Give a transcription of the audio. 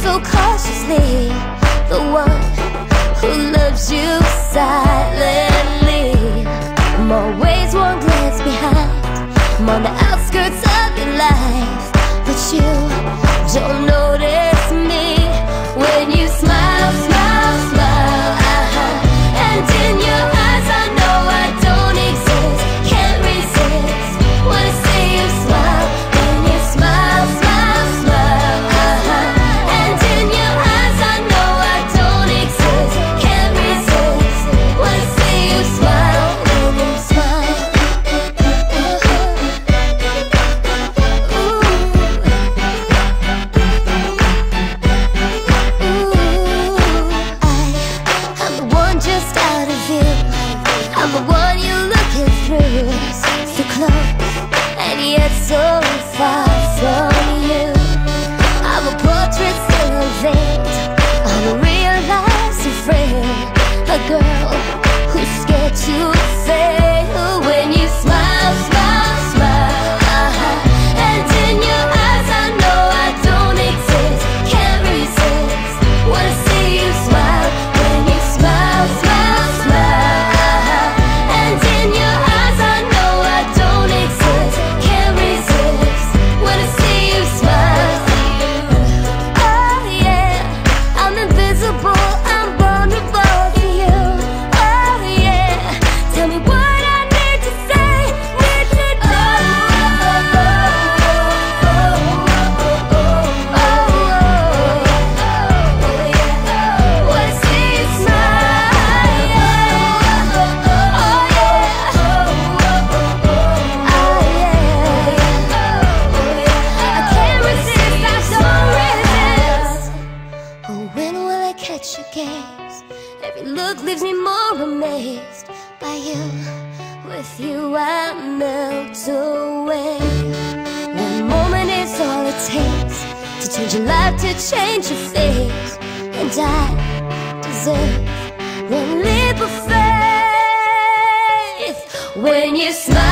so cautiously. The one who loves you sighs that she. Every look leaves me more amazed by you. With you, I melt away. One moment is all it takes to change your life, to change your face. And I deserve one leap of faith when you smile.